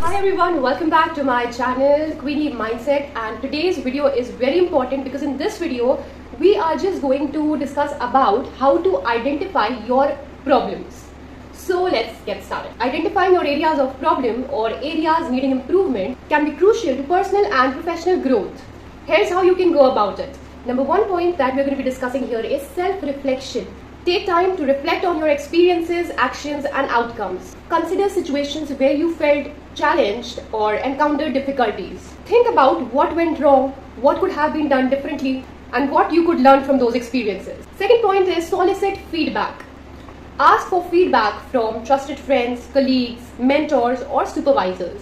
Hi everyone, welcome back to my channel Queenie Mindset and today's video is very important because in this video we are just going to discuss about how to identify your problems. So let's get started. Identifying your areas of problem or areas needing improvement can be crucial to personal and professional growth. Here's how you can go about it. Number one point that we're going to be discussing here is self-reflection. Take time to reflect on your experiences, actions, and outcomes. Consider situations where you felt challenged or encountered difficulties. Think about what went wrong, what could have been done differently, and what you could learn from those experiences. Second point is solicit feedback. Ask for feedback from trusted friends, colleagues, mentors, or supervisors.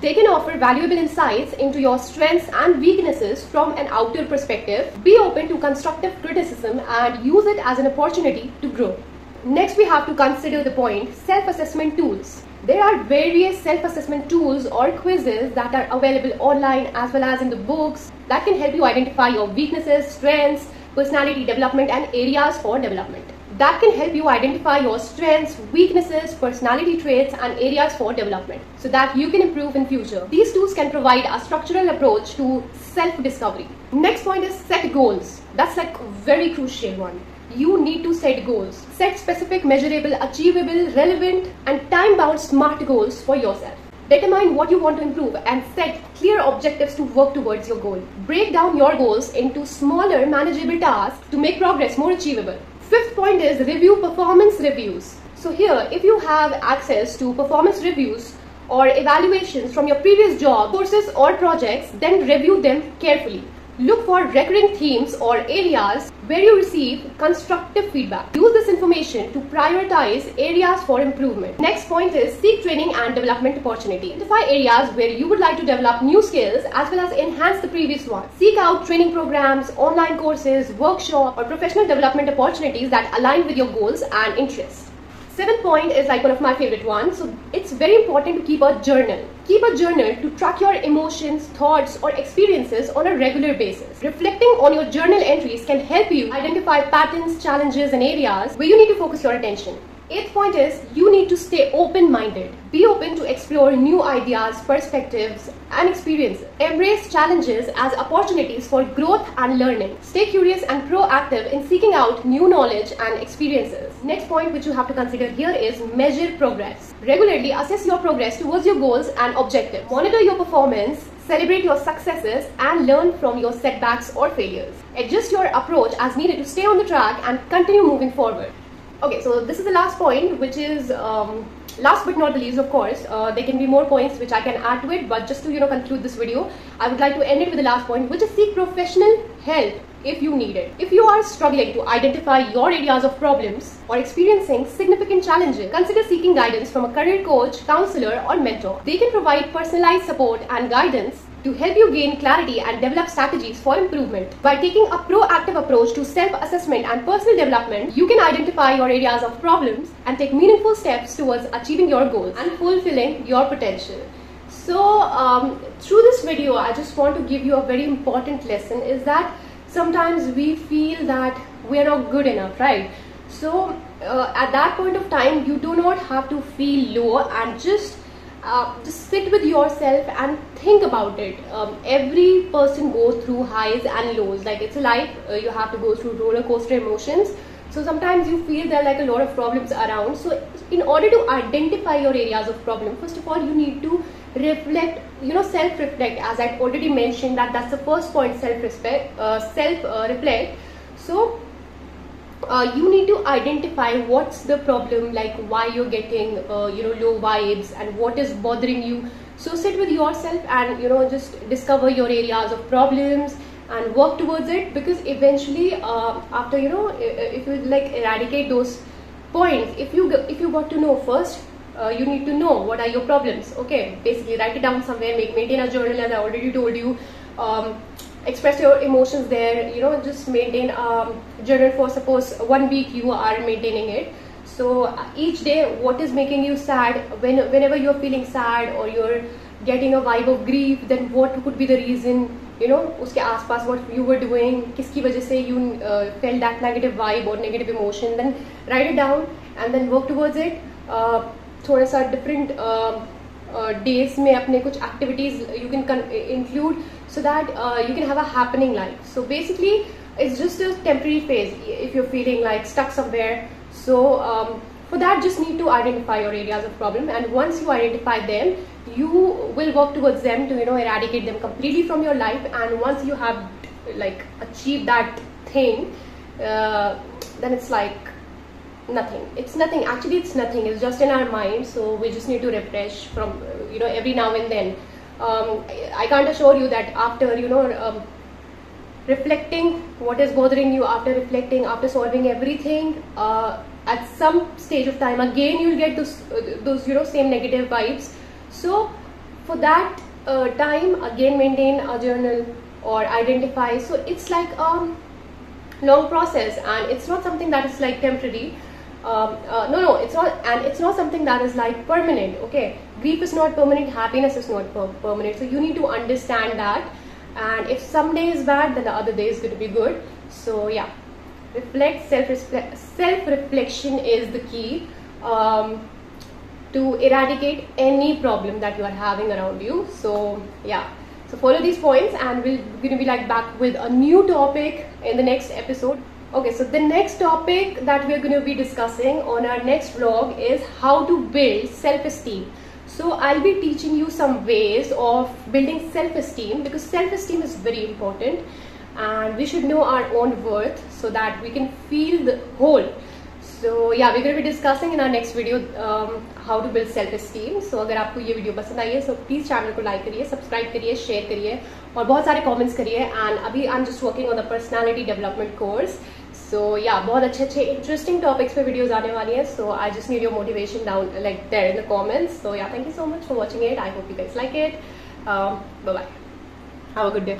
They can offer valuable insights into your strengths and weaknesses from an outer perspective. Be open to constructive criticism and use it as an opportunity to grow. Next, we have to consider the point self assessment tools. There are various self assessment tools or quizzes that are available online as well as in the books that can help you identify your weaknesses, strengths, personality development, and areas for development that can help you identify your strengths, weaknesses, personality traits and areas for development so that you can improve in future. These tools can provide a structural approach to self-discovery. Next point is set goals. That's like very crucial one. You need to set goals. Set specific, measurable, achievable, relevant and time-bound SMART goals for yourself. Determine what you want to improve and set clear objectives to work towards your goal. Break down your goals into smaller manageable tasks to make progress more achievable. Fifth point is review performance reviews. So here, if you have access to performance reviews or evaluations from your previous job, courses or projects, then review them carefully. Look for recurring themes or areas where you receive constructive feedback. Use this information to prioritize areas for improvement. Next point is seek training and development opportunity. Identify areas where you would like to develop new skills as well as enhance the previous one. Seek out training programs, online courses, workshop or professional development opportunities that align with your goals and interests. Seventh point is like one of my favorite ones. So it's very important to keep a journal. Keep a journal to track your emotions, thoughts, or experiences on a regular basis. Reflecting on your journal entries can help you identify patterns, challenges, and areas where you need to focus your attention. Eighth point is you need to stay open minded. Be open to explore new ideas, perspectives, and experiences. Embrace challenges as opportunities for growth and learning. Stay curious and proactive in seeking out new knowledge and experiences. Next point, which you have to consider here, is measure progress. Regularly assess your progress towards your goals and objectives. Monitor your performance Celebrate your successes and learn from your setbacks or failures. Adjust your approach as needed to stay on the track and continue moving forward. Okay, so this is the last point, which is um, last but not the least, of course. Uh, there can be more points which I can add to it, but just to you know conclude this video, I would like to end it with the last point, which is seek professional help if you need it. If you are struggling to identify your areas of problems or experiencing significant challenges, consider seeking guidance from a career coach, counselor, or mentor. They can provide personalized support and guidance to help you gain clarity and develop strategies for improvement. By taking a proactive approach to self-assessment and personal development, you can identify your areas of problems and take meaningful steps towards achieving your goals and fulfilling your potential. So um, through this video, I just want to give you a very important lesson is that sometimes we feel that we're not good enough, right? So uh, at that point of time, you do not have to feel low and just uh, just sit with yourself and think about it. Um, every person goes through highs and lows. Like it's life uh, you have to go through roller coaster emotions. So sometimes you feel there are like a lot of problems around. So in order to identify your areas of problem first of all you need to reflect you know self reflect as i've already mentioned that that's the first point self respect uh, self uh, reflect. So uh, you need to identify what's the problem like why you're getting uh, you know low vibes and what is bothering you. So sit with yourself and you know just discover your areas of problems and work towards it because eventually uh, after you know if you like eradicate those points if you if you got to know first uh, you need to know what are your problems. Okay basically write it down somewhere make maintain a journal as i already told you. Um, express your emotions there you know just maintain um, journal for suppose one week you are maintaining it. So uh, each day what is making you sad? When whenever you're feeling sad or you're getting a vibe of grief then what could be the reason you know uske aas what you were doing? Kiski wajah se you uh, felt that negative vibe or negative emotion? Then write it down and then work towards it. Uh, thoda sa different uh, uh, days mein apne kuch activities you can include so that uh, you can have a happening life. So basically it's just a temporary phase if you're feeling like stuck somewhere. So um, for that just need to identify your areas of problem. And once you identify them you will work towards them to you know eradicate them completely from your life. And once you have like achieved that thing uh, then it's like nothing. It's nothing. Actually it's nothing. It's just in our mind. So we just need to refresh from you know every now and then um, I, can't assure you that after you know um, reflecting what is bothering you after reflecting after solving everything uh, at some stage of time again you'll get those those you know same negative vibes. So for that uh, time again maintain a journal or identify. So it's like a long process and it's not something that is like temporary um, uh, no no it's not and it's not something that is like permanent okay? Grief is not permanent happiness is not per permanent so you need to understand that. And if some day is bad then the other day is going to be good. So yeah. Reflect self reflection is the key um, to eradicate any problem that you are having around you. So yeah. So follow these points and we're going to be like back with a new topic in the next episode Okay, so the next topic that we're going to be discussing on our next vlog is how to build self-esteem. So I'll be teaching you some ways of building self-esteem because self-esteem is very important and we should know our own worth so that we can feel the whole. So yeah, we're going to be discussing in our next video um, how to build self-esteem. So अगर आपको ये video पसंद आई है so please channel को like करिए subscribe करिए share करिए और बहुत सारे कमेंट्स करिए एंड अभी I am just working on the personality development course so yeah बहुत अच्छे अच्छे इंटरेस्टिंग टॉपिक्स पे वीडियोज़ आने वाली है. So I just need your motivation down like there in the comments so yeah thank you so much for watching it I hope you guys like it bye bye have a good day